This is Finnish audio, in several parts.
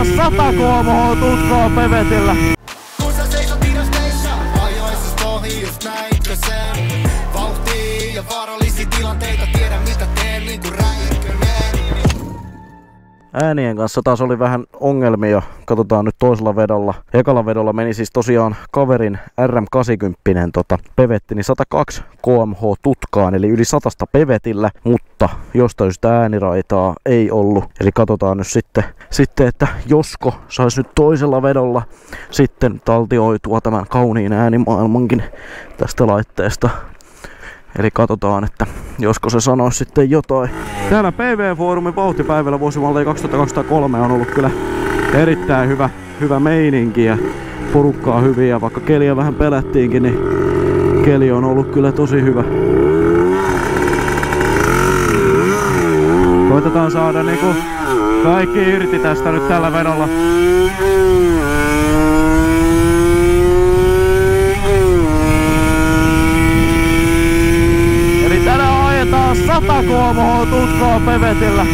ajetaan 100 kmh tutkoa pevetillä. Kun sä seisot hidasteissa, ajoissa näitkö sen? Ja vaarallisia tilanteita, tiedä mitä teen niinku räikkönen. Äänien kanssa taas oli vähän ongelmia. Katsotaan nyt toisella vedolla. Ekalla vedolla meni siis tosiaan kaverin RM80 tota, pevetti, niin 102 kmh tutkaan, eli yli 100 pevetillä, mutta jostain syystä ääniraitaa ei ollut. Eli katsotaan nyt sitten, sitten että josko saisi nyt toisella vedolla sitten taltioitua tämän kauniin äänimaailmankin tästä laitteesta. Eli katsotaan, että josko se sanoo sitten jotain. Täällä PV-foorumin vauhtipäivällä vuosimalli 2203 on ollut kyllä erittäin hyvä, hyvä meininki ja porukkaa hyvin ja vaikka keliä vähän pelättiinkin, niin keli on ollut kyllä tosi hyvä. Koitetaan saada niinku kaikki irti tästä nyt tällä vedolla. 100 kmh tutkoa pevetillä.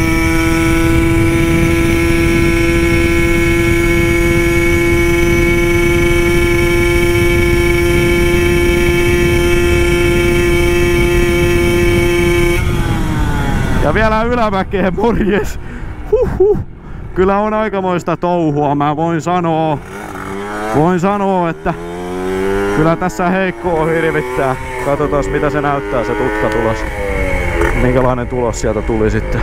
Ja vielä ylämäkeen morjes. Huhhuh. Kyllä on aikamoista touhua, mä voin sanoa. Voin sanoa, että kyllä tässä heikkoa hirvittää. Katsotaan mitä se näyttää se tutka tulos. Minkälainen tulos sieltä tuli sitten.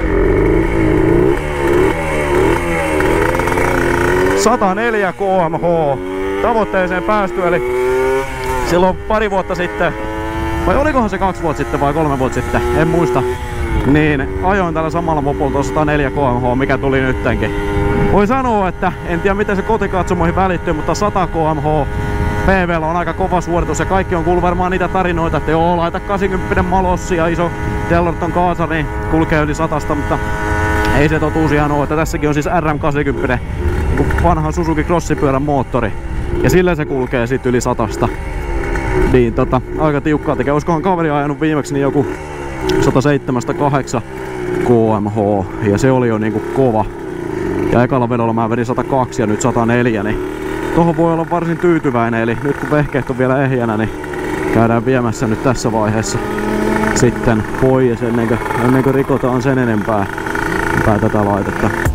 104 kmh. Tavoitteeseen päästy eli silloin pari vuotta sitten vai olikohan se kaksi vuotta sitten vai kolme vuotta sitten, en muista. Niin ajoin tällä samalla mopolla 104 kmh, mikä tuli nyttenkin. Voi sanoa, että en tiedä miten se kotikatsomoihin välittyy, mutta 100 kmh PVllä on aika kova suoritus ja kaikki on kuullut varmaan niitä tarinoita, että joo, laita 80 malossi ja iso Tellorton kaasa, niin kulkee yli satasta, mutta ei se totuusiaan ole, että tässäkin on siis RM80, vanhan Suzuki Crossipyörän moottori. Ja sillä se kulkee sitten yli satasta. Niin tota, aika tiukkaa tekee. Olisikohan kaveri ajanut viimeksi niin joku 178 kmh ja se oli jo niinku kova. Ja ekalla vedolla mä vedin 102 ja nyt 104, niin tohon voi olla varsin tyytyväinen. Eli nyt kun vehkeet on vielä ehjänä, niin käydään viemässä nyt tässä vaiheessa sitten pois ennen kuin, ennen kuin rikotaan sen enempää, enempää tätä laitetta.